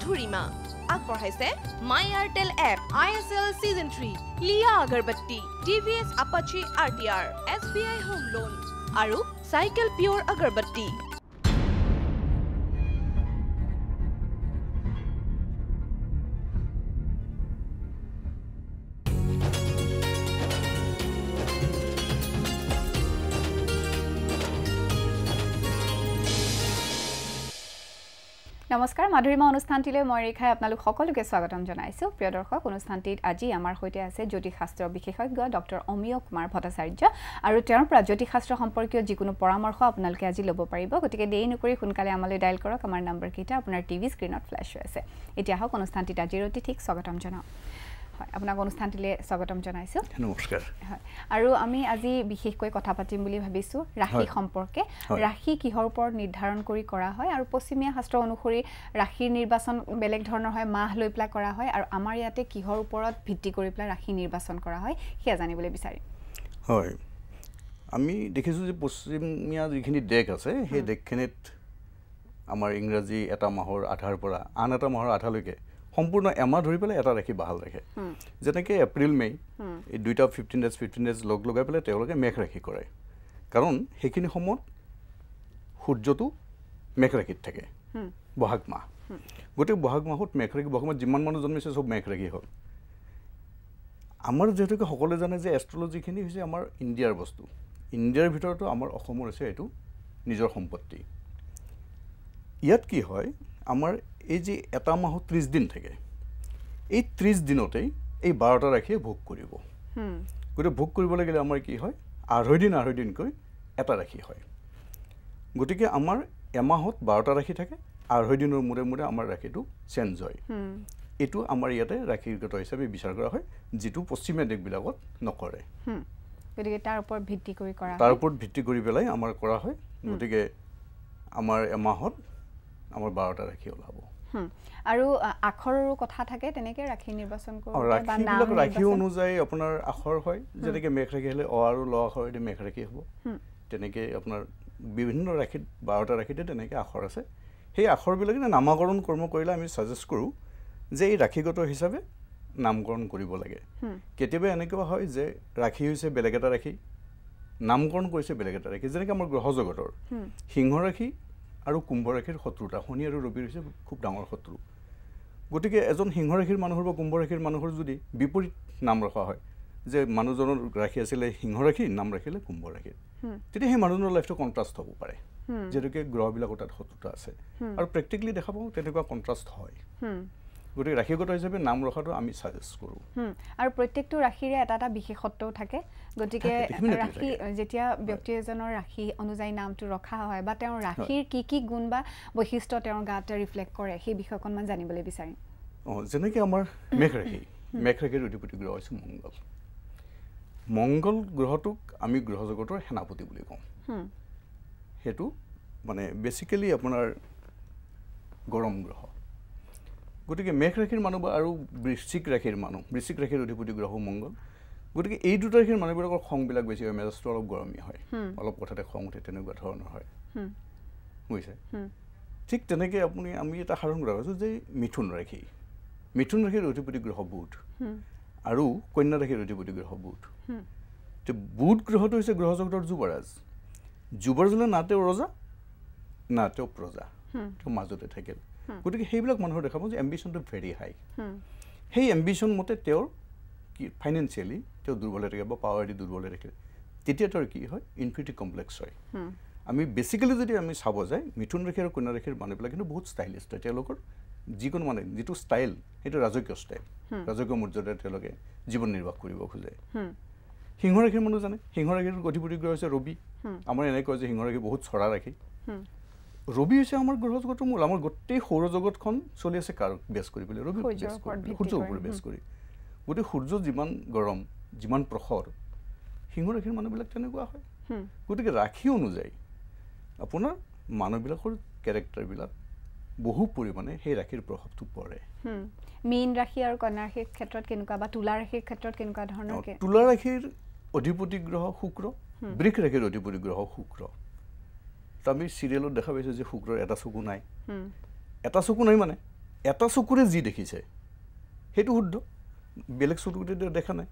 মাধুৰিমা আগবঢ়াইছে my Airtel app I S L season three লিয়া agarbatti T V S Apache R T R S B I home loan আৰু cycle pure আগৰবত্তি নমস্কাৰ মাধুৰিমা অনুষ্ঠানটিলৈ মই ৰেখাই আপোনালোক সকলোকে স্বাগতম জনাইছোঁ। প্ৰিয় দৰ্শক অনুষ্ঠানটিত আজি আমাৰ সৈতে আছে জ্যোতিষশাস্ত্ৰ বিশেষজ্ঞ ডক্টৰ অমিয় কুমাৰ ভট্টাচাৰ্য আৰু তেওঁৰ পৰা জ্যোতিষশাস্ত্ৰ সম্পৰ্কীয় যিকোনো পৰামৰ্শ আপোনালোকে আজি ল'ব পাৰিব। গতিকে দেৰি নকৰি সোনকালে আমালৈ ডায়েল কৰক। আমাৰ নম্বৰকেইটা আপোনাৰ টিভি স্ক্ৰীণত ফ্লেছ হৈ আছে। এতিয়া আহক অনুষ্ঠানটিত আজিৰ অতিথিক স্বাগতম জনাওঁ। হয় আপোনাক অনুষ্ঠানটিলৈ স্বাগতম জনাইছোঁ। নমস্কাৰ। হয় আৰু আমি আজি বিশেষকৈ কথা পাতিম বুলি ভাবিছোঁ ৰাশি। সম্পৰ্কে। ৰাশি কিহৰ ওপৰত নিৰ্ধাৰণ কৰি কৰা হয় আৰু পশ্চিমীয়া শাস্ত্ৰ অনুসৰি ৰাশিৰ নিৰ্বাচন বেলেগ ধৰণৰ হয় মাহ লৈ পেলাই কৰা হয় আৰু আমাৰ ইয়াতে কিহৰ ওপৰত ভিত্তি কৰি পেলাই ৰাশি নিৰ্বাচন কৰা হয় সেয়া জানিবলৈ বিচাৰিম। হয়। আমি দেখিছোঁ যে পশ্চিমীয়া যিখিনি দেশ আছে সেই দেশখিনিত আমাৰ ইংৰাজী এটা মাহৰ আধাৰ পৰা আন এটা মাহৰ আধালৈকে সম্পূৰ্ণ এমাহ ধৰি পেলাই এটা ৰাশি বাহাল ৰাখে। যেনেকৈ এপ্ৰিল মে' এই দুইটা ফিফটিন ডেজ ফিফটিন ডেজ লগ লগাই পেলাই তেওঁলোকে মেঘ ৰাশি কৰে। কাৰণ সেইখিনি সময়ত সূৰ্যটো মেঘ ৰাশিত থাকে। বহাগ মাহ। গতিকে বহাগ মাহত মেঘ ৰাশি বহাগ মাহত যিমান মানুহ জন্মিছে চব মেঘ ৰাশি হ'ল। আমাৰ যিহেতুকে সকলোৱে জানে যে এষ্ট্ৰলজিখিনি হৈছে আমাৰ ইণ্ডিয়াৰ বস্তু। ইণ্ডিয়াৰ ভিতৰতো আমাৰ অসমৰ আছে এইটো নিজৰ সম্পত্তি। ইয়াত কি হয় আমাৰ এই যি এটা মাহত ত্ৰিছ দিন থাকে এই ত্ৰিছ দিনতেই এই বাৰটা ৰাশিয়ে ভোগ কৰিব। গতিকে ভোগ কৰিব লাগিলে আমাৰ কি হয় আঢ়ৈ দিন আঢ়ৈ দিনকৈ এটা ৰাশি হয়। গতিকে আমাৰ এমাহত বাৰটা ৰাশি থাকে আঢ়ৈ দিনৰ মূৰে মূৰে আমাৰ ৰাশিটো চেঞ্জ হয়। এইটো আমাৰ ইয়াতে ৰাশিগত হিচাপে বিচাৰ কৰা হয় যিটো পশ্চিমীয়া দেশবিলাকত নকৰে। গতিকে তাৰ ওপৰত ভিত্তি কৰি কৰা তাৰ ওপৰত ভিত্তি কৰি পেলাই আমাৰ কৰা হয় গতিকে আমাৰ এমাহত আমাৰ বাৰটা ৰাশি ওলাব। আৰু আখৰৰো কথা থাকে তেনেকৈ ৰাশি নিৰ্বাচন ৰাশি নিৰ্বাচন- অনুযায়ী আপোনাৰ আখৰ হয় যেনেকৈ মেঘ ৰাশি হ'লে অ আৰু ল আখৰেদি মেঘ ৰাশি হ'ব। তেনেকৈ আপোনাৰ বিভিন্ন ৰাশিত বাৰটা ৰাশিতে তেনেকৈ আখৰ আছে সেই আখৰবিলাক নামাকৰণ কৰ্ম কৰিলে আমি ছাজেষ্ট কৰোঁ যে এই ৰাশিগত হিচাপে নামকৰণ কৰিব লাগে। কেতিয়াবা এনেকুৱা হয় যে ৰাশি হৈছে বেলেগ এটা ৰাশি নামকৰণ কৰিছে বেলেগ এটা ৰাশি যেনেকৈ আমাৰ গ্ৰহ জগতৰ। সিংহ ৰাশি আৰু কুম্ভ ৰাশিৰ শত্ৰুতা। শনি আৰু ৰবিৰ হৈছে খুব ডাঙৰ শত্ৰু। গতিকে এজন সিংহ ৰাশিৰ মানুহৰ বা কুম্ভ ৰাশিৰ মানুহৰ যদি বিপৰীত নাম ৰখা হয় যে মানুহজনৰ ৰাশি আছিলে সিংহ ৰাশি নাম ৰাখিলে কুম্ভ ৰাশিৰ হুম। তেতিয়া সেই মানুহজনৰ লাইফটো কণ্ট্ৰাষ্ট হ'ব পাৰে। যিহেতুকে গ্ৰহবিলাকৰ তাত শত্ৰুতা আছে। আৰু প্ৰেক্টিকেলি দেখা পাওঁ তেনেকুৱা কণ্ট্ৰাষ্ট হয়। গতিকে ৰাশিগত হিচাপে নাম ৰখাটো আমি ছাজেষ্ট কৰোঁ। হুম, আৰু প্ৰত্যেকটো ৰাশিৰে এটা এটা বিশেষত্বও থাকে। গতিকে ৰাশি। যেতিয়া ব্যক্তি এজনৰ ৰাশি অনুযায়ী নামটো ৰখা হয় বা তেওঁৰ ৰাশিৰ কি কি গুণ বা বৈশিষ্ট্য তেওঁৰ গাত ৰিফ্লেক্ট কৰে সেই বিষয়ে অকণমান জানিবলৈ বিচাৰিম। অঁ যেনেকৈ আমাৰ মেঘ ৰাশি মেঘ ৰাশিৰ অধিপতি গ্ৰহ হৈছে মংগল। মংগল গ্ৰহটোক আমি গ্ৰহ জগতৰ সেনাপতি বুলি কওঁ। সেইটো মানে বেচিকেলি আপোনাৰ গৰম গ্ৰহ। গতিকে মেঘ ৰাশিৰ মানুহ বা আৰু বৃশ্চিক ৰাশিৰ মানুহ বৃশ্চিক ৰাশিৰ অধিপতি গ্ৰহ মংগল। গতিকে এই দুটা ৰাশিৰ মানুহবিলাকৰ খংবিলাক বেছি হয় মেজাজটো অলপ গৰমীয়া হয়। অলপ কথাতে খং উঠে তেনেকুৱা ধৰণৰ হয়। বুজিছে? ঠিক তেনেকৈ আপুনি আমি এটা সাধাৰণ কথা কৈছোঁ যে মিথুন ৰাশি মিথুন ৰাশিৰ অধিপতি গ্ৰহ বুধ আৰু কন্যা ৰাশিৰ অধিপতি গ্ৰহ বুধ। তো বুধ গ্ৰহটো হৈছে গ্ৰহ জগতৰ যুৱৰাজ। যুৱৰাজ হ'লে না তেওঁ ৰজা না তেওঁ প্ৰজা। তেওঁ মাজতে থাকিল। গতিকে সেইবিলাক মানুহৰ দেখা পাওঁ যে এম্বিশ্যনটো ভেৰি হাই সেই এম্বিশ্যন মতে তেওঁৰ কি ফাইনেন্সিয়েলি তেওঁ দুৰ্বল হৈ থাকে বা পাৱাৰেদি দুৰ্বল হৈ থাকে তেতিয়া তেওঁৰ কি হয় ইনফিনিটি কমপ্লেক্স হয়। আমি বেচিকেলি যদি আমি চাব যায় মিথুন ৰাশি আৰু কন্যা ৰাশিৰ মানুহবিলাক কিন্তু বহুত ষ্টাইলিষ্ট হয়। তেওঁলোকৰ যিকোনো মানে যিটো ষ্টাইল সেইটো ৰাজকীয় ষ্টাইল ৰাজকীয় মৰ্যাদাৰে তেওঁলোকে জীৱন নিৰ্বাহ কৰিব খোজে। সিংহ ৰাশিৰ মানুহ জানে? সিংহ ৰাশিৰ অধিপতি গ্ৰহ হৈছে? ৰবি। আমাৰ এনেকৈ কয় যে সিংহ ৰাশি বহুত চৰা ৰাশি। হুম, ৰবি হৈছে আমাৰ গ্ৰহ জগতৰ মূল আমাৰ গোটেই সৌৰ জগতখন চলি আছে কাৰ বেছ কৰি পেলাই ৰবি সূৰ্যৰ ওপৰত বেছ কৰি। গতিকে সূৰ্য যিমান গৰম যিমান প্ৰখৰ সিংহ ৰাশিৰ মানুহবিলাক তেনেকুৱা হয়। গতিকে ৰাশি অনুযায়ী আপোনাৰ মানুহবিলাকৰ কেৰেক্টাৰবিলাক বহু পৰিমাণে সেই ৰাশিৰ প্ৰভাৱটো পৰে। মীন ৰাশি আৰু কন্যা ৰাশিৰ ক্ষেত্ৰত কেনেকুৱা বা তুলা ৰাশিৰ ক্ষেত্ৰত কেনেকুৱা ধৰণৰ তুলা ৰাশিৰ অধিপতি গ্ৰহ শুক্ৰ বৃষ ৰাশিৰ অধিপতি গ্ৰহ শুক্ৰ। তো আমি চিৰিয়েলত দেখা পাইছোঁ যে শুক্ৰৰ এটা চকু নাই। এটা চকু নাই মানে? এটা চকুৰে যি দেখিছে সেইটো শুদ্ধ। বেলেগ চকুৰে দেখা নাই।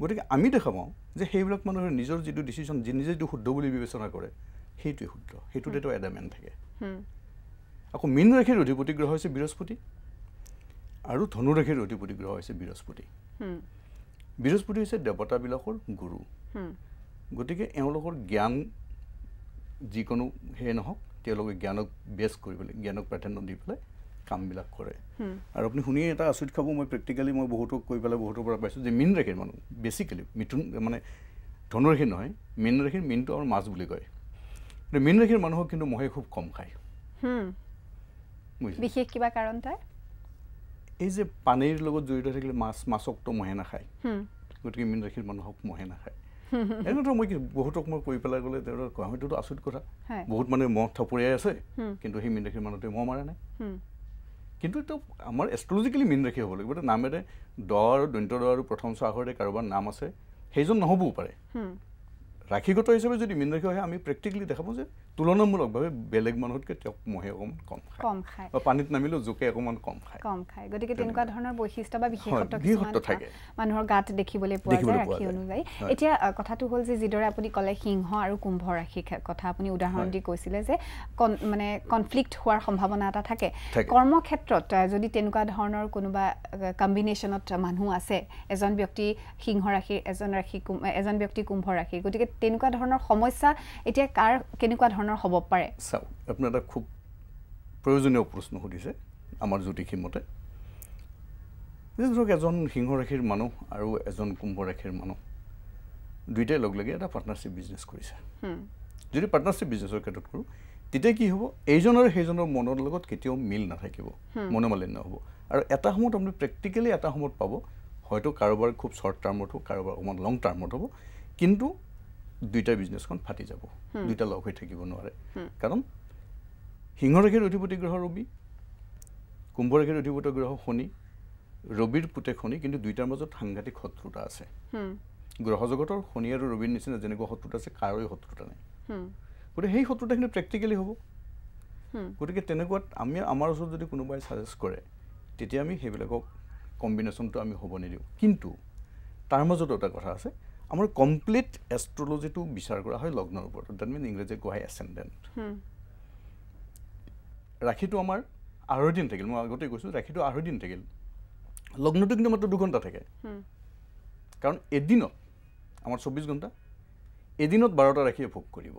গতিকে আমি দেখা পাওঁ যে সেইবিলাক মানুহৰ নিজৰ যিটো ডিচিশ্যন যি নিজে যিটো শুদ্ধ বুলি বিবেচনা কৰে সেইটোৱে শুদ্ধ। সেইটোতেতো এডামেণ্ট থাকে। আকৌ মীন ৰাশিৰ অধিপতি গ্ৰহ হৈছে বৃহস্পতি আৰু ধনুৰাশিৰ অধিপতি গ্ৰহ হৈছে বৃহস্পতি। বৃহস্পতি হৈছে দেৱতাবিলাকৰ গুৰু। গতিকে এওঁলোকৰ জ্ঞান যিকোনো সেয়ে নহওক তেওঁলোকে জ্ঞানক বেছ কৰি পেলাই জ্ঞানক প্ৰাধান্য দি পেলাই কামবিলাক কৰে। আৰু আপুনি শুনি এটা আচৰিত খাব মই প্ৰেক্টিকেলি মই বহুতো কৈ পেলাই বহুতৰ পৰা পাইছোঁ যে মীন ৰাশিৰ মানুহ বেছিকেলি মিথুন মানে ধনুৰাশিৰ নহয় মীন ৰাশিৰ মীনটো আমাৰ মাছ বুলি কয়। কিন্তু মীন ৰাশিৰ মানুহক কিন্তু মহে খুব কম খায়। বিশেষ কিবা কাৰণ তাৰ এই যে পানীৰ লগত জড়িত থাকিলে মাছ মাছকতো মহে নাখায়। গতিকে মীন ৰাশিৰ মানুহক মহে নাখায়। এনেকুৱা মই বহুতক মই কৈ পেলাই গ'লে তেওঁলোকে কোৱা সেইটোতো আচৰিত কথা। বহুত মানুহে মহ থপৰিয়াই আছে কিন্তু সেই মীন ৰাশিৰ মানুহটোৱে মহ মাৰা নাই। কিন্তু এইটো আমাৰ এষ্ট্ৰলজিকেলি মীন ৰাশি হ'ব লাগিব। নামেৰে দ আৰু দন্ত্য দ আৰু প্ৰথম স্বাক্ষৰে কাৰোবাৰ নাম আছে সেইজন নহ'বও পাৰে। ৰাশিগত হিচাপে যদি মীন ৰাশি হয় আমি প্ৰেক্টিকেলি দেখা পাওঁ যে তুলনামূলকভাৱে বেলেগ মানুহতকৈ তেওঁক মহে অকণমান কম খায় কম খায় বা পানীত নামিলেও জোকে অকণমান কম খায় কম খায় গতিকে তেনেকুৱা ধৰণৰ বৈশিষ্ট্য বা বিশেষত্ব থাকে। মানুহৰ গাত দেখিবলৈ পোৱা যায় ৰাশি যায়। অনুযায়ী। এতিয়া কথাটো হ'ল যে যিদৰে আপুনি ক'লে সিংহ আৰু কুম্ভ ৰাশি খে- কথা আপুনি উদাহৰণ। দি কৈছিলে যে মানে কনফ্লিক্ট হোৱাৰ সম্ভাৱনা এটা থাকে। কৰ্মক্ষেত্ৰত যদি তেনেকুৱা ধৰণৰ কোনোবা কম্বিনেশ্যনত মানুহ আছে এজন ব্যক্তি সিংহ ৰাশিৰ এজন ৰাশি এজন ব্যক্তি কুম্ভ ৰাশিৰ গতিকে তেনেকুৱা ধৰণৰ সমস্যা এতিয়া কাৰ কেনেকুৱা ধৰণৰ হ'ব পাৰে? চাওক আপুনি এটা খুব প্ৰয়োজনীয় প্ৰশ্ন সুধিছে আমাৰ জ্যোতিষী মতে যে ধৰক এজন সিংহ ৰাশিৰ মানুহ আৰু এজন কুম্ভ ৰাশিৰ মানুহ দুয়োটাই লগ লাগি এটা পাৰ্টনাৰশ্বিপ বিজনেছ কৰিছে। যদি পাৰ্টনাৰশ্বিপ বিজনেছৰ ক্ষেত্ৰত কৰোঁ তেতিয়া কি হ'ব? এইজন আৰু সেইজনৰ মনৰ লগত কেতিয়াও মিল নাথাকিব মনোমালিন্য হ'ব। আৰু এটা সময়ত আপুনি প্ৰেক্টিকেলি এটা সময়ত পাব হয়তো কাৰোবাৰ খুব শ্বৰ্ট টাৰ্মত হ'ব কাৰোবাৰ অকণমান লং টাৰ্মত হ'ব। কিন্তু দুইটা বিজনেছখন ফাটি যাব। দুইটা লগ হৈ থাকিব নোৱাৰে। কাৰণ সিংহ ৰাশিৰ অধিপতি গ্ৰহ ৰবি কুম্ভ ৰাশিৰ অধিপতি গ্ৰহ শনি ৰবিৰ পুতেক শনি কিন্তু দুইটাৰ মাজত সাংঘাতিক শত্ৰুতা আছে। হুম, গ্ৰহ জগতৰ শনি আৰু ৰবিৰ নিচিনা যেনেকুৱা শত্ৰুতা আছে কাৰোৱে শত্ৰুতা নাই। গতিকে সেই শত্ৰুতাখিনি প্ৰেক্টিকেলি হ'ব। গতিকে তেনেকুৱাত আমি আমাৰ ওচৰত যদি কোনোবাই ছাজেষ্ট কৰে তেতিয়া আমি সেইবিলাকক কম্বিনেশ্যনটো আমি হ'ব নিদিওঁ। কিন্তু তাৰ মাজতো এটা কথা আছে। আমাৰ কমপ্লিট এষ্ট্ৰলজিটো বিচাৰ কৰা হয় লগ্নৰ ওপৰত ডেট মিন ইংৰাজীত কোৱা হয় এচেণ্ডেণ্ট ৰাশিটো আমাৰ আঢ়ৈ দিন থাকিল মই আগতে কৈছোঁ ৰাশিটো আঢ়ৈ দিন থাকিল লগ্নটো কিন্তু মাত্ৰ দুঘণ্টা থাকে। কাৰণ এদিনত আমাৰ চৌব্বিছ ঘণ্টা এদিনত বাৰটা ৰাশিয়ে ভোগ কৰিব।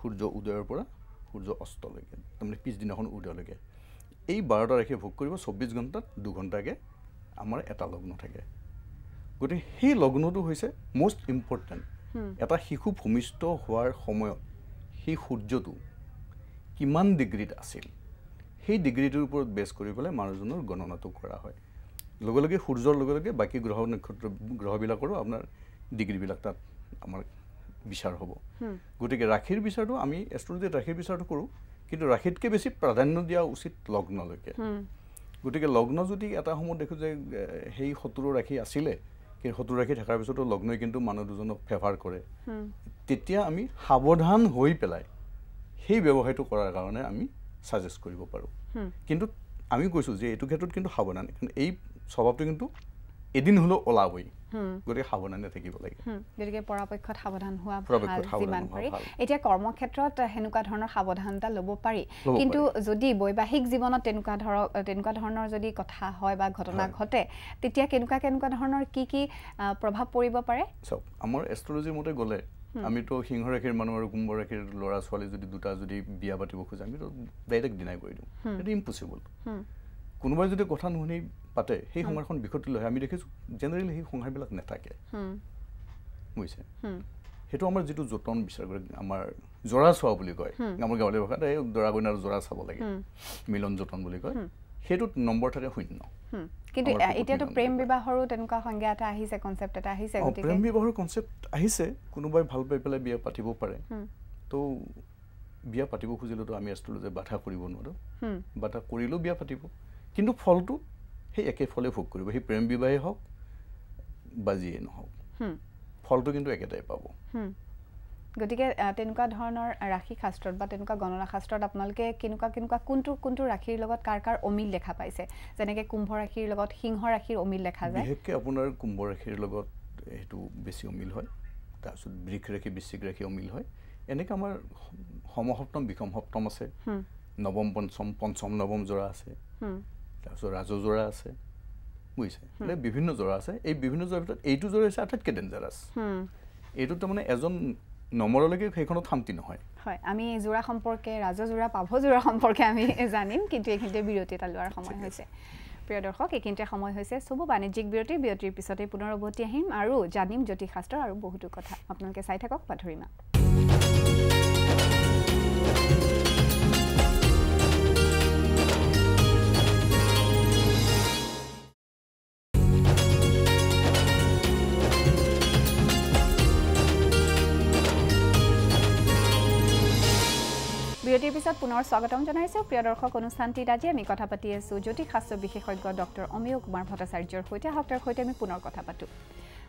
সূৰ্য উদয়ৰ পৰা সূৰ্য অস্তলৈকে তাৰমানে পিছদিনাখন উদয়লৈকে। এই বাৰটা ৰাশিয়ে ভোগ কৰিব চৌব্বিছ ঘণ্টাত দুঘণ্টাকৈ আমাৰ এটা লগ্ন থাকে। গতিকে সেই লগ্নটো হৈছে মষ্ট ইম্পৰ্টেণ্ট। এটা শিশু ভূমিষ্ঠ হোৱাৰ সময়ত সেই সূৰ্যটো কিমান ডিগ্ৰীত আছিল? সেই ডিগ্ৰীটোৰ ওপৰত বেছ কৰি পেলাই মানুহজনৰ গণনাটো কৰা হয়। লগে লগে সূৰ্যৰ লগে লগে বাকী গ্ৰহ নক্ষত্ৰ গ্ৰহবিলাকৰো আপোনাৰ ডিগ্ৰীবিলাক তাত আমাৰ বিচাৰ হ'ব। গতিকে ৰাশিৰ বিচাৰটো আমি এষ্ট্ৰলজিত ৰাশিৰ বিচাৰটো কৰোঁ কিন্তু ৰাশিতকৈ বেছি প্ৰাধান্য দিয়া উচিত লগ্নলৈকে। গতিকে লগ্ন যদি এটা সময়ত দেখোঁ যে সেই শত্ৰু ৰাশি আছিলে শত্ৰু ৰাশি থকাৰ পিছতো লগ্নই কিন্তু মানুহ দুজনক ফেভাৰ কৰে। তেতিয়া আমি সাৱধান হৈ পেলাই সেই ব্যৱসায়টো কৰাৰ কাৰণে আমি ছাজেষ্ট কৰিব পাৰোঁ। কিন্তু আমি কৈছোঁ যে এইটো ক্ষেত্ৰত কিন্তু সাৱধান। এই স্বভাৱটো কিন্তু এদিন হ'লেও ওলাবই। হুম। গতিকে সাৱধানে থাকিব লাগে। হুম, গতিকে পৰাপক্ষত সাৱধান হোৱা পৰাপক্ষত ভাল সাৱধান যিমান হোৱা পাৰি। ভাল। এতিয়া কৰ্মক্ষেত্ৰত সেনেকুৱা ধৰণৰ সাৱধানতা ল'ব পাৰি। ল'ব কিন্তু যদি বৈবাহিক জীৱনত তেনেকুৱা ধৰক তেনেকুৱা ধৰণৰ যদি কথা হয় বা ঘটনা। ঘটে তেতিয়া কেনেকুৱা কেনেকুৱা ধৰণৰ কি কি প্ৰভাৱ পৰিব পাৰে? চাওক আমাৰ এষ্ট্ৰলজিৰ মতে গ'লে আমিতো সিংহ ৰাশিৰ মানুহ আৰু কুম্ভ ৰাশিৰ ল'ৰা ছোৱালী যদি দুটা যদি বিয়া পাতিব খোজে আমিতো ডাইৰেক্ট ডিনাই কৰি দিওঁ। সেইটো ইম্পচিবল কোনোবাই যদি কথা নুশুনি পাতে সেই সংসাৰখন বিকটি লৈ আমি দেখিছোঁ জেনেৰেলি সেই সংসাৰবিলাক নাথাকে। বুজিছে? সেইটো আমাৰ যিটো যতন বিচাৰ কৰে আমাৰ জৰা চোৱা বুলি কয়। আমাৰ গাঁৱলীয়া ভাষাত এই দৰা কইনাৰ জৰা চাব লাগে। মিলন যতন বুলি কয়। সেইটোত নম্বৰ থাকে শূন্য। কিন্তু এতিয়াতো প্ৰেম। বিবাহৰো তেনেকুৱা সংজ্ঞা এটা আহিছে কনচেপ্ট এটা আহিছে প্ৰেম বিবাহৰ কনচেপ্ট আহিছে। কোনোবাই ভাল পাই পেলাই বিয়া পাতিব পাৰে। তো বিয়া পাতিব খুজিলেতো আমি এষ্ট্ৰলজে বাধা কৰিব নোৱাৰোঁ। বাধা কৰিলেও বিয়া পাতিব। কিন্তু ফলটো সেই একে ফলে ভোগ কৰিব। সেই প্ৰেম বিবাহেই হওক বা যিয়ে নহওক। ফলটো কিন্তু একেটাই পাব। গতিকে তেনেকুৱা ধৰণৰ ৰাশি শাস্ত্ৰত বা তেনেকুৱা গণনা শাস্ত্ৰত আপোনালোকে কেনেকুৱা কেনেকুৱা কোনটো কোনটো ৰাশিৰ লগত কাৰ কাৰ অমিল দেখা পাইছে? যেনেকৈ কুম্ভ ৰাশিৰ লগত সিংহ ৰাশিৰ অমিল দেখা যায়। বিশেষকৈ আপোনাৰ কুম্ভ ৰাশিৰ লগত সেইটো বেছি অমিল হয়। তাৰপিছত বৃষ ৰাশি বৃশ্চিক ৰাশি অমিল হয়। এনেকৈ আমাৰ সম- সমসপ্তম বিষম সপ্তম আছে নৱম পঞ্চম পঞ্চম নৱম জোৰা আছে। তাৰপিছত ৰাজজোৰা আছে বুজিছে? মানে বিভিন্ন জোৰা আছে এই বিভিন্ন জোৰাৰ ভিতৰত এইটো জোৰা হৈছে আটাইতকৈ ডেঞ্জাৰাছ হুম। এইটো তাৰমানে এজন নমৰলৈকে সেইখনত শান্তি নহয়। হয় আমি যোৰা সম্পৰ্কে ৰাজযোৰা পাভযোৰা সম্পৰ্কে আমি জানিম কিন্তু এইখিনিতে বিৰতি এটা লোৱাৰ সময় হৈছে। প্ৰিয় দৰ্শক এইখিনিতে সময় হৈছে চবু বাণিজ্যিক বিৰতি বিৰতিৰ পিছতে পুনৰ উভতি আহিম আৰু জানিম জ্যোতিষশাস্ত্ৰ আৰু বহুতো কথা। আপোনালোকে চাই থাকক পাথৰিমা বিৰতিৰ পিছত পুনৰ স্বাগতম জনাইছোঁ। প্ৰিয় দৰ্শক অনুষ্ঠানটিত আজি আমি কথা পাতি আছোঁ জ্যোতিষশাস্ত্ৰ বিশেষজ্ঞ ডক্টৰ অমিয় কুমাৰ ভট্টাচাৰ্যৰ সৈতে। আহক তেওঁৰ সৈতে আমি পুনৰ কথা পাতোঁ।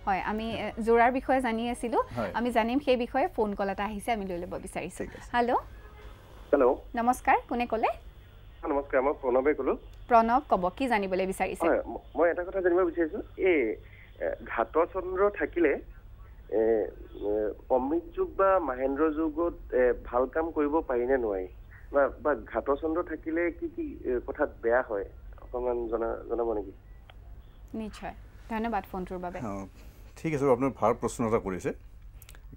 হয় আমি যোৰাৰ বিষয়ে জানি আছিলোঁ। আমি জানিম সেই বিষয়ে ফোন কল এটা আহিছে আমি লৈ ল'ব বিচাৰিছোঁ। হেল্ল' হেল্ল' নমস্কাৰ কোনে ক'লে? নমস্কাৰ মই প্ৰণৱে ক'লো। প্ৰণৱ ক'ব কি জানিবলৈ বিচাৰিছে? মই এটা কথা জানিব বিচাৰিছো। এই এ, ঘাটৰ চন্দ্ৰ থাকিলে অমৃত যুগ বা মাহেন্দ্ৰ যুগত ভাল কাম কৰিব পাৰি নে নোৱাৰি? বা বা ঘাটৰ চন্দ্ৰ থাকিলে কি কি কথাত বেয়া হয়? অকণমান জনা জনাব নেকি? নিশ্চয়। ধন্যবাদ ফোনটোৰ বাবে। ঠিক আছে আপুনি ভাল প্ৰশ্ন এটা কৰিছে।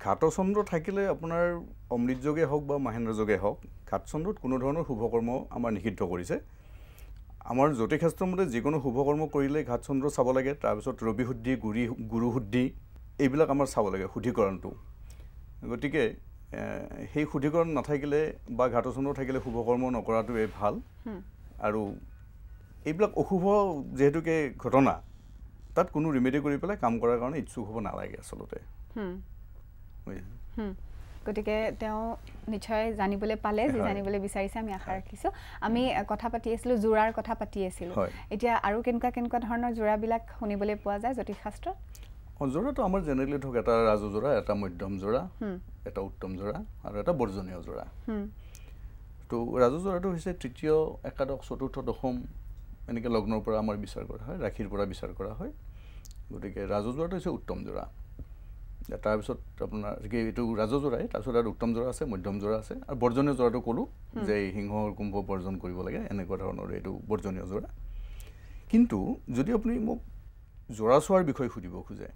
ঘাটচন্দ্ৰ থাকিলে আপোনাৰ অমৃত যোগে হওক বা মহেন্দ্ৰ যোগে হওক ঘাটচন্দ্ৰত কোনো ধৰণৰ শুভকৰ্ম আমাৰ নিষিদ্ধ কৰিছে। আমাৰ জ্যোতিষশাস্ত্ৰ মতে যিকোনো শুভকৰ্ম কৰিলে ঘাটচন্দ্ৰ চাব লাগে। তাৰপিছত ৰবি শুদ্ধি গুৰি গুৰু শুদ্ধি এইবিলাক আমাৰ চাব লাগে শুদ্ধিকৰণটো গতিকে সেই শুদ্ধিকৰণ নাথাকিলে বা ঘাটচন্দ্ৰ থাকিলে শুভকৰ্ম নকৰাটোৱে ভাল। আৰু এইবিলাক অশুভ যিহেতুকে ঘটনা তাত কোনো ৰিমেডি কৰি পেলাই কাম কৰাৰ কাৰণে ইচ্ছুক হ'ব নালাগে আচলতে। গতিকে তেওঁ নিশ্চয় জানিবলৈ পালে যি। জানিবলৈ বিচাৰিছে আমি আশা ৰাখিছোঁ। আমি কথা পাতি আছিলোঁ যোৰাৰ কথা পাতি আছিলোঁ। এতিয়া আৰু কেনেকুৱা কেনেকুৱা ধৰণৰ যোৰাবিলাক শুনিবলৈ পোৱা যায় জ্যোতিষশাস্ত্ৰত? যোৰাটো আমাৰ জেনেৰেলি ধৰক এটা ৰাজযোৰা এটা মধ্যম যোৰা এটা উত্তম যোৰা আৰু এটা বৰ্জনীয় যোৰা তো ৰাজযোৰাটো হৈছে তৃতীয় একাদশ চতুৰ্থ দশম এনেকৈ লগ্নৰ পৰা আমাৰ বিচাৰ কৰা হয় ৰাশিৰ পৰা বিচাৰ কৰা হয়। গতিকে ৰাজযোৰাটো হৈছে উত্তম যোৰা তাৰপিছত আপোনাৰ কি এইটো ৰাজযোৰাই তাৰপিছত আৰু উত্তম যোৰা আছে মধ্যম যোৰা আছে। আৰু বৰ্জনীয় যোৰাটো ক'লোঁ যে এই সিংহ কুম্ভ বৰ্জন কৰিব লাগে এনেকুৱা ধৰণৰ এইটো বৰ্জনীয় যোৰা কিন্তু যদি আপুনি মোক যোৰা চোৱাৰ বিষয়ে সুধিব খোজে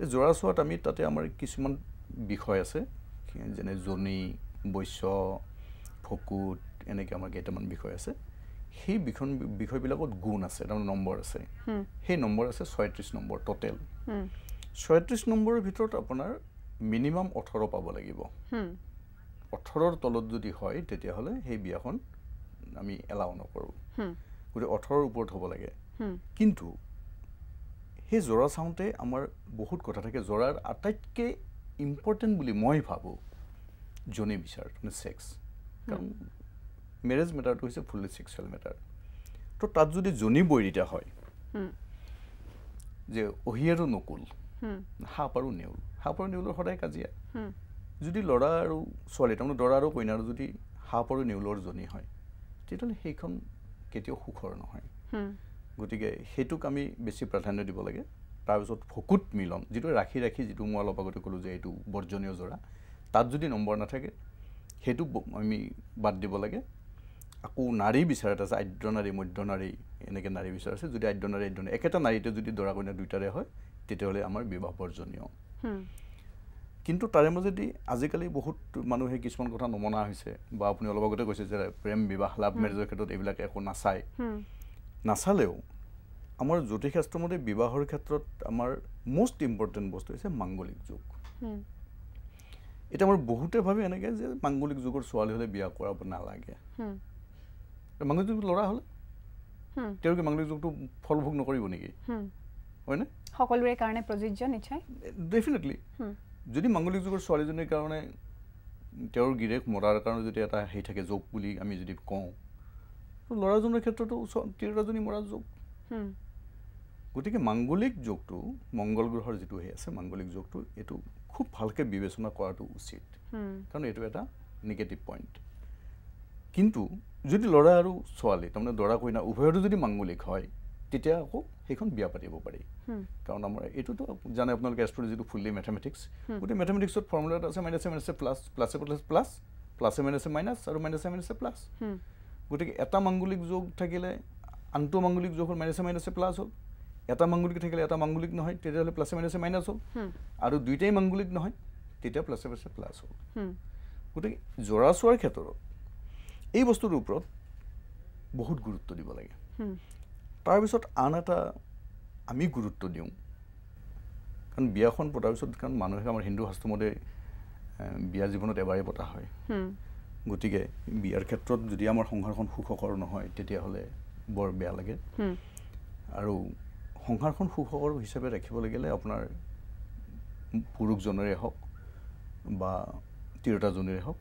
এই যোৰা চোৱাত আমি তাতে আমাৰ কিছুমান বিষয় আছে। যেনে জনি বৈশ্য ফকুত এনেকৈ আমাৰ কেইটামান বিষয় আছে। সেই বিষয় বিষয়বিলাকত গুণ আছে তাৰমানে নম্বৰ আছে। সেই নম্বৰ আছে ছয়ত্ৰিছ নম্বৰ ট'টেল ছয়ত্ৰিছ নম্বৰৰ ভিতৰত আপোনাৰ মিনিমাম ওঠৰ পাব লাগিব। ওঠৰৰ তলত যদি হয় তেতিয়াহ'লে সেই বিয়াখন আমি এলাও নকৰোঁ। গতিকে ওঠৰৰ ওপৰত হ'ব লাগে। কিন্তু সেই জোৰা চাওঁতে আমাৰ বহুত কথা থাকে। জোৰাৰ আটাইতকৈ ইম্পৰ্টেণ্ট বুলি মই ভাবোঁ জনে বিচাৰ মানে ছেক্স কাৰণ মেৰেজ মেটাৰটো হৈছে ফুল্লি ছেক্সুৱেল মেটাৰ তো তাত যদি জনি বৈৰিতা হয় যে অহি আৰু নকুল সাপ আৰু নেউল সাপ আৰু নেউলৰ সদায় কাজিয়া। যদি ল'ৰা আৰু ছোৱালী তাৰমানে দৰা আৰু কইনাৰ যদি সাপ আৰু নেউলৰ জনী হয় তেতিয়াহ'লে সেইখন কেতিয়াও সুখৰ নহয়। গতিকে সেইটোক আমি বেছি প্ৰাধান্য দিব লাগে। তাৰপিছত ভকুত মিলন যিটো ৰাখি ৰাখি যিটো মই অলপ আগতে ক'লোঁ যে এইটো বৰ্জনীয় যোৰা তাত যদি নম্বৰ নাথাকে সেইটো আমি বাদ দিব লাগে। আকৌ নাৰী বিচাৰ এটা আছে আদ্য নাৰী মধ্য নাৰী এনেকৈ নাৰী বিচাৰ আছে। যদি আদ্য নাৰী আদ্য নাৰী একেটা নাৰীতে যদি দৰা কইনা দুয়োটাৰে হয় তেতিয়াহ'লে আমাৰ বিবাহ বৰ্জনীয়। কিন্তু তাৰে মাজেদি আজিকালি বহুত মানুহে কিছুমান কথা নমনা হৈছে বা আপুনি অলপ আগতে কৈছে যে প্ৰেম বিবাহ লাভ মেৰেজৰ ক্ষেত্ৰত এইবিলাক একো নাচায়। নাচালেও আমাৰ জ্যোতিষশাস্ত্ৰ মতে বিবাহৰ ক্ষেত্ৰত আমাৰ মষ্ট ইম্পৰ্টেণ্ট বস্তু হৈছে মাংগলিক যুগ। এতিয়া আমাৰ বহুতে ভাবে এনেকৈ যে মাংগলিক যুগৰ ছোৱালী হ'লে বিয়া কৰাব নালাগে। মাংগলিক যুগ ল'ৰা হ'লে? হুম, তেওঁ কি মাংগলিক যুগটো ফলভোগ নকৰিব নেকি। হয়নে? সকলোৰে কাৰণে প্ৰযোজ্য নিশ্চয়। ডেফিনেটলি যদি মাংগলিক যুগৰ ছোৱালীজনীৰ কাৰণে তেওঁৰ গিৰেক মৰাৰ কাৰণে যদি এটা হেৰি থাকে যোগ বুলি আমি যদি কওঁ ল'ৰাজনৰ ক্ষেত্ৰতো তিৰোতাজনী মৰা যোগ। হুম, গতিকে মাংগলিক যোগটো মংগল গ্ৰহৰ যিটো হেৰি আছে মাংগলিক যোগটো এইটো খুব ভালকৈ বিবেচনা কৰাটো উচিত। কাৰণ এইটো এটা নিগেটিভ পইণ্ট কিন্তু যদি ল'ৰা আৰু ছোৱালী তাৰমানে দৰা কইনা উভয়তো যদি মাংগলিক হয় তেতিয়া আকৌ সেইখন বিয়া পাতিব পাৰি। কাৰণ আমাৰ এইটোতো জানে আপোনালোকে এষ্ট্ৰলজি যিটো ফুল্লি মেথমেটিক্স গোটেই মেথমেটিক্সত ফৰ্মুলা এটা আছে মাইনাছে মাইনাছে প্লাছ প্লাছে প্লাছে প্লাছ প্লাছে মাইনাছে মাইনাছ আৰু মাইনাছে মাইনাছে প্লাছ গতিকে এটা মাংগলিক যোগ থাকিলে আনটো মাংগলিক যোগ হ'ল মাইনাছে মাইনাছে প্লাছ হ'ল। এটা মাংগলিক থাকিলে এটা মাংগলিক নহয় তেতিয়াহ'লে প্লাছে মাইনাছে মাইনাছ হ'ল। আৰু দুইটাই মাংগলিক নহয় তেতিয়া প্লাছে প্লাছে প্লাছ হ'ল। গতিকে জৰা চোৱাৰ ক্ষেত্ৰত এই বস্তুটোৰ ওপৰত বহুত গুৰুত্ব দিব লাগে। তাৰপিছত আন এটা আমি গুৰুত্ব দিওঁ। কাৰণ বিয়াখন পতাৰ পিছত কাৰণ মানুহে আমাৰ হিন্দু শাস্ত্ৰমতে বিয়া জীৱনত এবাৰেই পতা হয়। গতিকে বিয়াৰ ক্ষেত্ৰত যদি আমাৰ সংসাৰখন সুখকৰ নহয় তেতিয়াহ'লে বৰ বেয়া লাগে। আৰু সংসাৰখন সুখকৰ হিচাপে ৰাখিব লাগিলে আপোনাৰ পুৰুষজনেৰে হওক বা তিৰোতাজনেৰে হওক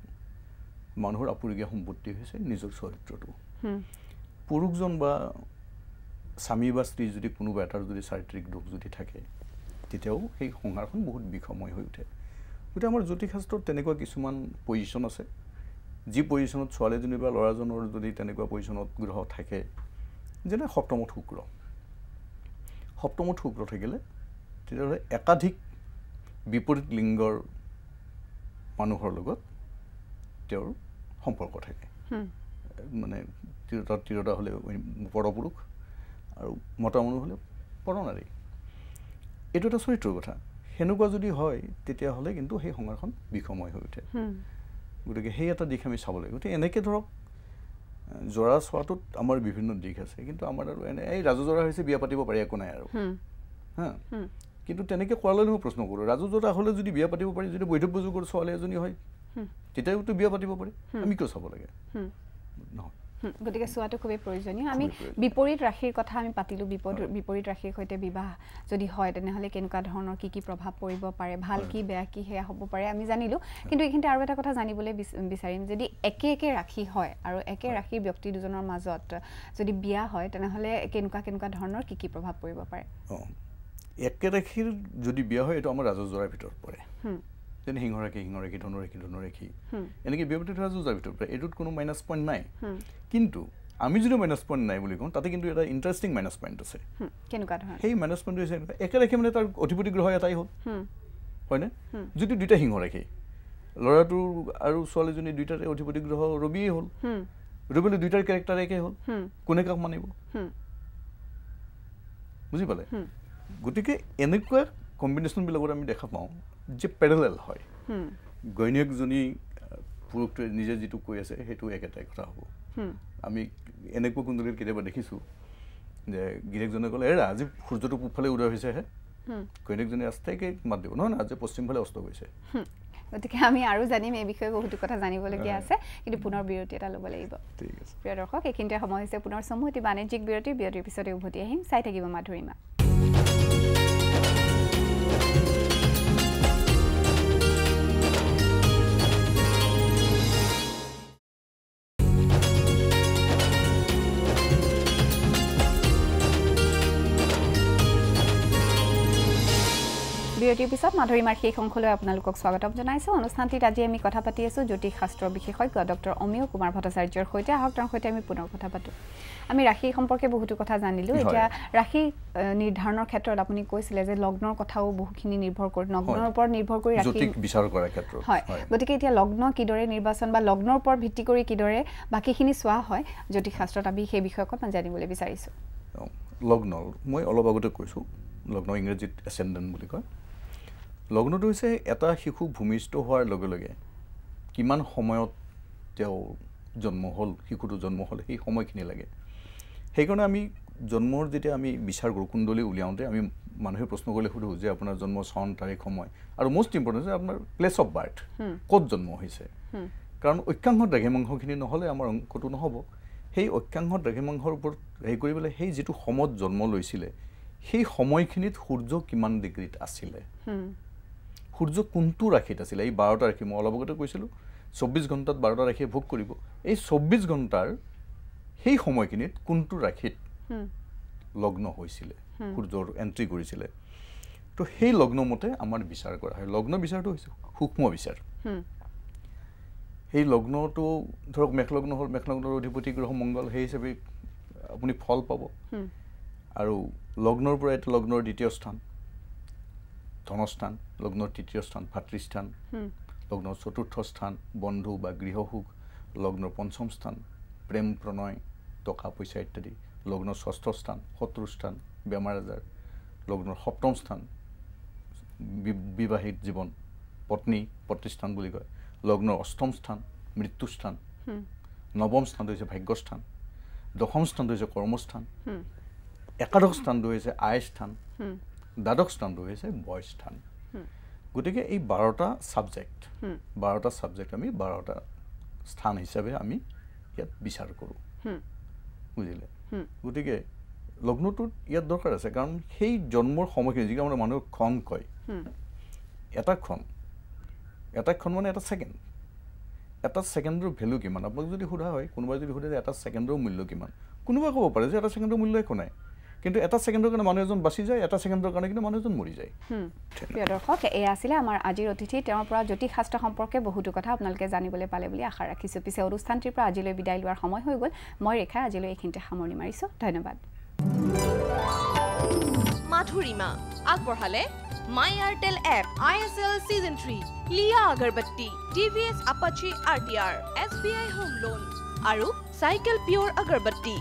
মানুহৰ আপুৰুগীয়া সম্পত্তি হৈছে নিজৰ চৰিত্ৰটো। পুৰুষজন বা স্বামী বা স্ত্ৰী যদি কোনোবা এটাৰ যদি চাৰিত্ৰিক দোষ যদি থাকে তেতিয়াও সেই সংসাৰখন বহুত বিষময় হৈ উঠে। গতিকে আমাৰ জ্যোতিষশাস্ত্ৰত তেনেকুৱা কিছুমান পজিশ্যন আছে। যি পজিশ্যনত ছোৱালীজনী বা ল'ৰাজনৰ যদি তেনেকুৱা পজিশ্যনত গ্ৰহ থাকে যেনে সপ্তমত শুক্ৰ। সপ্তমত শুক্ৰ থাকিলে তেতিয়াহ'লে একাধিক বিপৰীত লিংগৰ মানুহৰ লগত তেওঁৰ সম্পৰ্ক থাকে। মানে তিৰোতা তিৰোতা হ'লে পৰপুৰুষ আৰু মতা মানুহ হ'লে পৰনাৰী। এইটো এটা চৰিত্ৰৰ কথা। সেনেকুৱা যদি হয় তেতিয়াহ'লে কিন্তু সেই সংসাৰখন বিষময় হৈ উঠে। গতিকে সেই এটা দিশ আমি চাব লাগিব। গতিকে এনেকৈ ধৰক জৰা চোৱাটোত আমাৰ বিভিন্ন দিশ আছে। কিন্তু আমাৰ আৰু এনে এই ৰাজু জৰা হৈছে বিয়া পাতিব পাৰি একো নাই আৰু। হা? কিন্তু তেনেকৈ কোৱালৈ মই প্ৰশ্ন কৰোঁ। ৰাজু জৰা হ'লে যদি বিয়া পাতিব পাৰি যদি বৈধব্য যুগৰ ছোৱালী এজনী হয় তেতিয়াওতো বিয়া পাতিব পাৰি। আমি কিয় চাব লাগে? নহয়। গতিকে চোৱাটো খুবেই প্ৰয়োজনীয়। আমি বিপৰীত ৰাশিৰ কথা আমি পাতিলোঁ। বিপদ বিপৰীত ৰাশিৰ সৈতে বিবাহ যদি হয় তেনেহ'লে কেনেকুৱা ধৰণৰ কি কি প্ৰভাৱ পৰিব পাৰে? ভাল কি বেয়া কি সেয়া হ'ব পাৰে আমি জানিলোঁ। কিন্তু এইখিনিতে আৰু এটা কথা জানিবলৈ বিচাৰিম। যদি একে একে ৰাশি হয় আৰু একে ৰাশিৰ ব্যক্তি দুজনৰ মাজত যদি বিয়া হয় তেনেহ'লে কেনেকুৱা কেনেকুৱা ধৰণৰ কি কি প্ৰভাৱ পৰিব পাৰে? একে ৰাশিৰ যদি বিয়া হয় এইটো আমাৰ ৰাজজোৰাৰ ভিতৰত পৰে। যেনে সিংহৰাশি সিংহৰাশি ধনুৰাশি ধনুৰাশি এনেকৈ ব্যক্তিগত ৰাজুজাৰ ভিতৰত পৰে এইটোত কোনো মাইনাছ পইণ্ট নাই। কিন্তু আমি যদি মাইনাছ পইণ্ট নাই বুলি কওঁ তাতে কিন্তু এটা ইণ্টাৰেষ্টিং মাইনাছ পইণ্ট আছে। কেনেকুৱা ধৰণৰ? সেই মাইনাছ পইণ্টটো হৈছে একেৰাশে মানে তাৰ অধিপতি গ্ৰহ এটাই হ'ল। হয়নে? যদি দুইটা সিংহৰাশি ল'ৰাটোৰ আৰু ছোৱালীজনী দুইটাৰে অধিপতি গ্ৰহ ৰবিয়েই হ'ল। ৰবিলে দুইটাৰ কেৰেক্টাৰ একে হ'ল। কোনে কাক মানিব? বুজি পালে? গতিকে এনেকুৱা কম্বিনেশ্যনবিলাকত আমি দেখা পাওঁ। যে পেৰেলেল হয়। ঘৈণীয়েকজনী পুৰুষটোৱে নিজে যিটো কৈ আছে সেইটো একেটাই কথা হ'ব। আমি এনেকুৱা কুণ্ডলীত কেতিয়াবা দেখিছোঁ যে গিৰিয়েকজনে ক'লে এৰা আজি সূৰ্যটো পূবফালে উদয় হৈছেহে। ঘৈণীয়েকজনী আস্থাইকে মাত দিব নহয় নহয় আজি পশ্চিমফালে অস্ত গৈছে। গতিকে আমি আৰু জানিম এই বিষয়ে বহুতো কথা জানিবলগীয়া আছে কিন্তু পুনৰ বিৰতি এটা ল'ব লাগিব। প্ৰিয় দৰ্শক এইখিনিতে সময় হৈছে পুনৰ চমুতি বাণিজ্যিক বিৰতি বিৰতিৰ পিছতে উভতি আহিম। চাই থাকিব মাধুৰীমা। বিৰতিৰ পিছত মাধুৰীমাৰ শেষ অংশলৈ আপোনালোকক স্বাগতম জনাইছোঁ। অনুষ্ঠানটিত আজি আমি কথা পাতি আছোঁ জ্যোতিষ শাস্ত্ৰৰ বিশেষজ্ঞ ডক্টৰ অমীয় কুমাৰ ভট্টাচাৰ্যৰ সৈতে। আহক তেওঁৰ সৈতে আমি পুনৰ কথা পাতোঁ। আমি ৰাশি সম্পৰ্কে বহুতো কথা জানিলোঁ। এতিয়া ৰাশি নিৰ্ধাৰণৰ ক্ষেত্ৰত আপুনি কৈছিলে যে লগ্নৰ কথাও বহুখিনি নিৰ্ভৰ কৰি লগ্নৰ ওপৰত নিৰ্ভৰ কৰি ৰাশি বিচাৰ কৰাৰ ক্ষেত্ৰত। হয়। গতিকে এতিয়া লগ্ন কিদৰে নিৰ্বাচন বা লগ্নৰ ওপৰত ভিত্তি কৰি কিদৰে বাকীখিনি চোৱা হয় জ্যোতিষ শাস্ত্ৰত আমি সেই বিষয়ে অকণমান জানিবলৈ বিচাৰিছোঁ। লগ্ন মই অলপ আগতে কৈছোঁ লগ্ন ইংৰাজীত এচেণ্ডেণ্ট বুলি কয়। লগ্নটো হৈছে এটা শিশু ভূমিষ্ঠ হোৱাৰ লগে লগে কিমান সময়ত তেওঁ জন্ম হ'ল শিশুটো জন্ম হ'ল সেই সময়খিনি লাগে। সেইকাৰণে আমি জন্মৰ যেতিয়া আমি বিচাৰ কৰোঁ কুণ্ডলী উলিয়াওঁতে আমি মানুহে প্ৰশ্ন কৰিলে সোধোঁ যে আপোনাৰ জন্ম চন তাৰিখ সময়। আৰু মষ্ট ইম্পৰ্টেণ্ট যে আপোনাৰ প্লেচ অফ বাৰ্থ ক'ত জন্ম হৈছে। কাৰণ অক্ষাংশ দ্ৰাঘিমাংশখিনি নহ'লে আমাৰ অংকটো নহ'ব। সেই অক্ষাংশ দ্ৰাঘিমাংশৰ ওপৰত হেৰি কৰি পেলাই সেই যিটো সময়ত জন্ম লৈছিলে সেই সময়খিনিত সূৰ্য কিমান ডিগ্ৰীত আছিলে? সূৰ্য কোনটো ৰাশিত আছিলে? এই বাৰটা ৰাশি মই অলপ আগতে কৈছিলোঁ। চৌব্বিছ ঘণ্টাত বাৰটা ৰাশিয়ে ভোগ কৰিব। এই চৌব্বিছ ঘণ্টাৰ সেই সময়খিনিত কোনটো ৰাশিত লগ্ন হৈছিলে? সূৰ্যৰ এণ্ট্ৰি কৰিছিলে। তো সেই লগ্ন মতে আমাৰ বিচাৰ কৰা হয়। লগ্ন বিচাৰটো হৈছে সূক্ষ্ম বিচাৰ। সেই লগ্নটো ধৰক মেঘলগ্ন হ'ল মেঘলগ্নৰ অধিপতি গ্ৰহ মংগল সেই হিচাপে আপুনি ফল পাব। আৰু লগ্নৰ পৰা এইটো লগ্নৰ দ্বিতীয় স্থান। ধনস্থান লগ্নৰ তৃতীয় স্থান ভাতৃস্থান লগ্নৰ চতুৰ্থ স্থান বন্ধু বা গৃহসুখ লগ্নৰ পঞ্চম স্থান প্ৰেম প্ৰণয় টকা পইচা ইত্যাদি লগ্নৰ ষষ্ঠ স্থান শত্ৰু স্থান বেমাৰ আজাৰ লগ্নৰ সপ্তম স্থান বিবাহিত জীৱন পত্নী প্ৰতিষ্ঠান বুলি কয় লগ্নৰ অষ্টম স্থান মৃত্যুস্থান নৱম স্থানটো হৈছে ভাগ্যস্থান দশম স্থানটো হৈছে কৰ্মস্থান একাদশ স্থানটো হৈছে আয় স্থান দ্বাদশ স্থানটো হৈছে বয় স্থান। গতিকে এই বাৰটা ছাবজেক্ট বাৰটা ছাবজেক্ট আমি বাৰটা স্থান হিচাপে আমি ইয়াত বিচাৰ কৰোঁ। বুজিলে? গতিকে লগ্নটোত ইয়াত দৰকাৰ আছে কাৰণ সেই জন্মৰ সময়খিনি যিটো আমাৰ মানুহক ক্ষণ কয় এটা ক্ষণ এটা ক্ষণ মানে এটা ছেকেণ্ড। এটা ছেকেণ্ডৰ ভেলু কিমান? আপোনাক যদি সোধা হয় কোনোবাই যদি সোধে যে এটা ছেকেণ্ডৰ মূল্য কিমান? কোনোবাই ক'ব পাৰে যে এটা ছেকেণ্ডৰ মূল্য একো নাই। কিন্তু এটা ছেকেণ্ডৰ কাৰণে মানুহ এজন বাচি যায় এটা ছেকেণ্ডৰ কাৰণে কিন্তু মানুহ এজন মৰি যায়। হুম। প্ৰিয় দৰ্শক এয়া আছিলে আমাৰ আজিৰ অতিথি। তেওঁৰ পৰা জ্যোতিষশাস্ত্ৰ সম্পৰ্কে বহুতো কথা আপোনালোকে জানিবলৈ পালে বুলি আশা ৰাখিছোঁ। পিছে অনুষ্ঠানটিৰ পৰা আজিলৈ বিদায় লোৱাৰ সময় হৈ গ'ল। মই ৰেখা আজিলৈ এইখিনিতে সামৰণি মাৰিছোঁ। ধন্যবাদ। মাধুৰিমা আগবঢ়ালে my Airtel app I S L season three লিয়া agarbatti T V S Apache R T R S B I home loan আৰু চাইকেল পিয়ৰ আগৰবত্তি